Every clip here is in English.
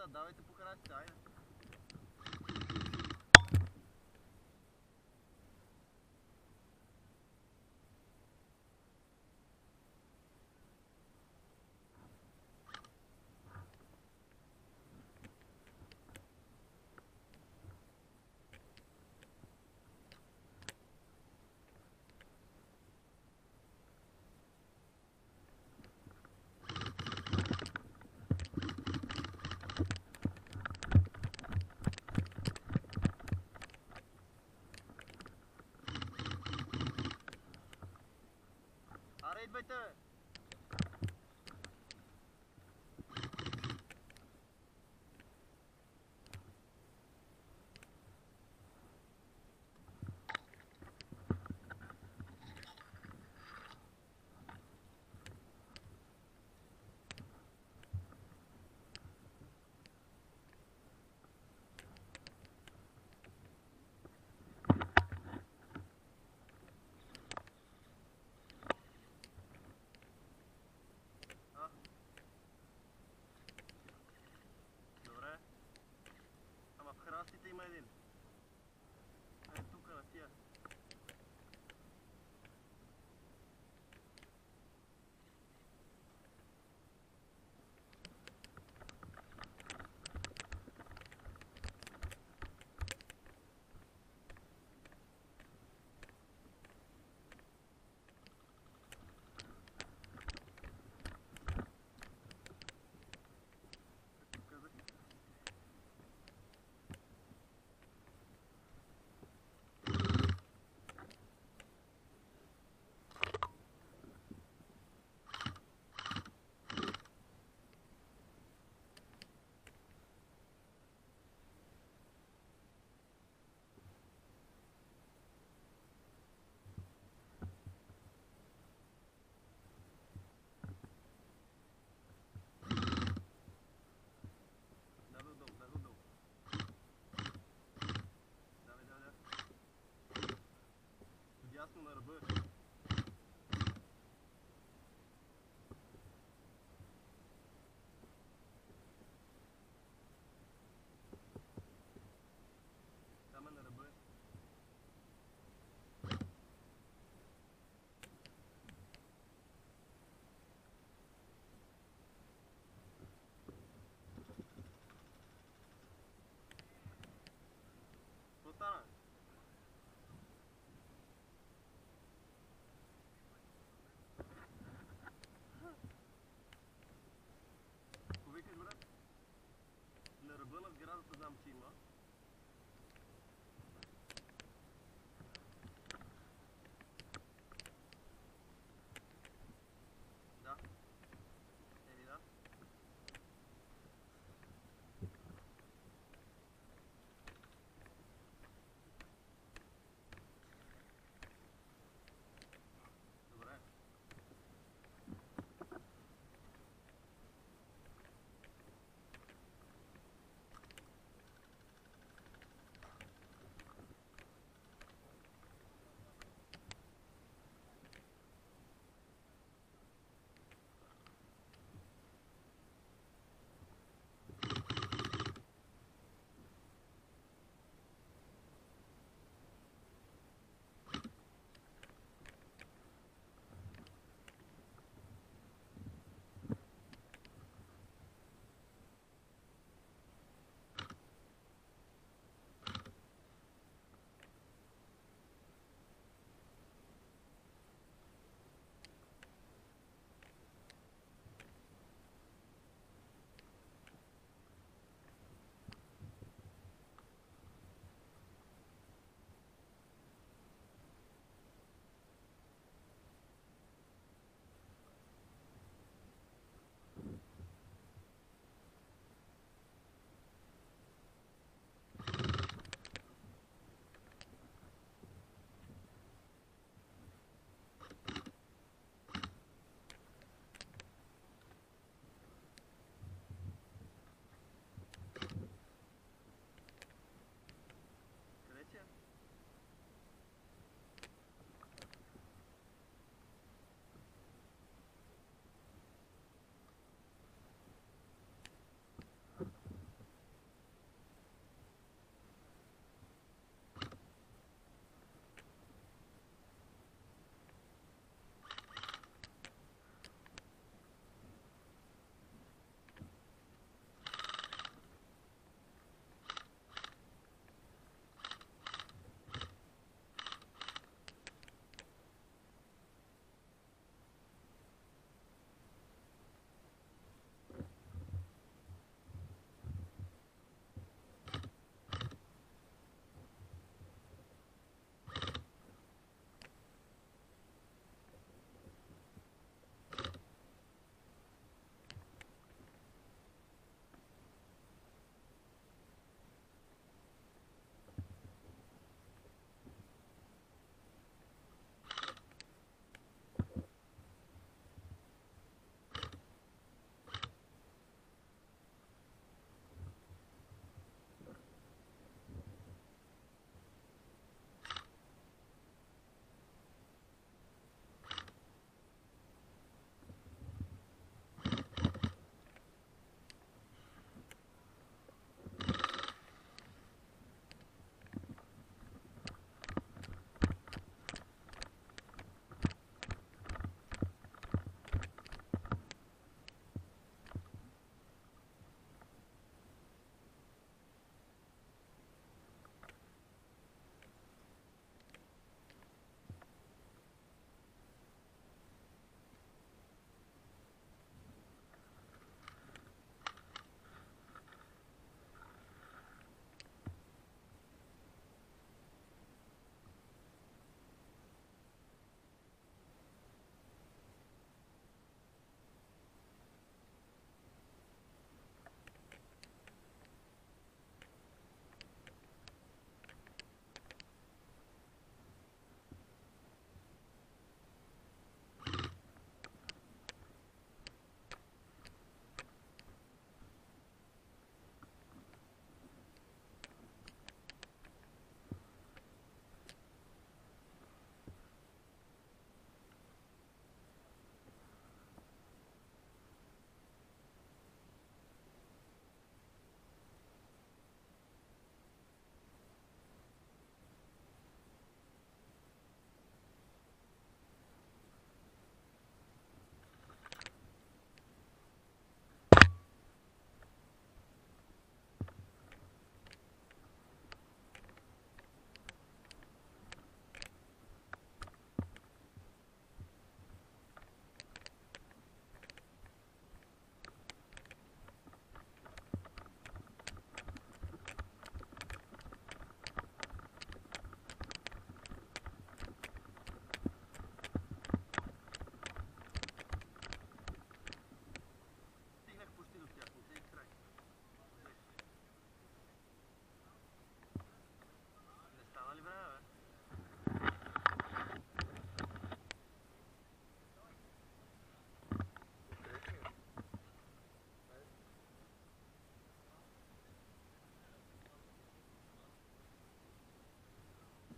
tá dá, pro? Бе!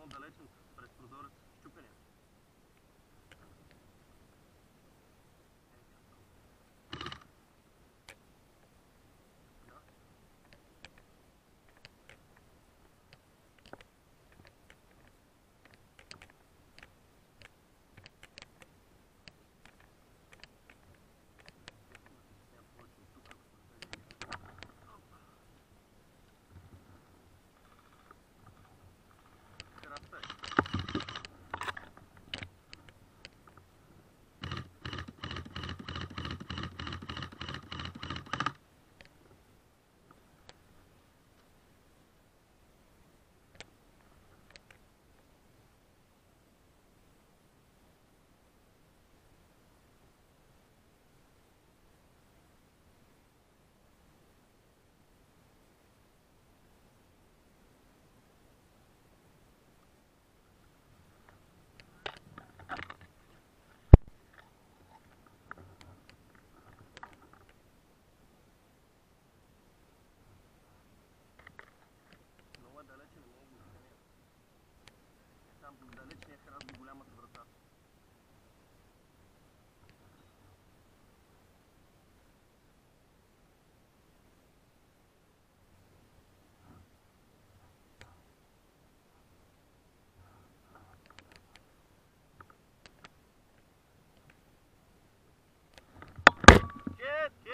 down the little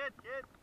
hit, hit.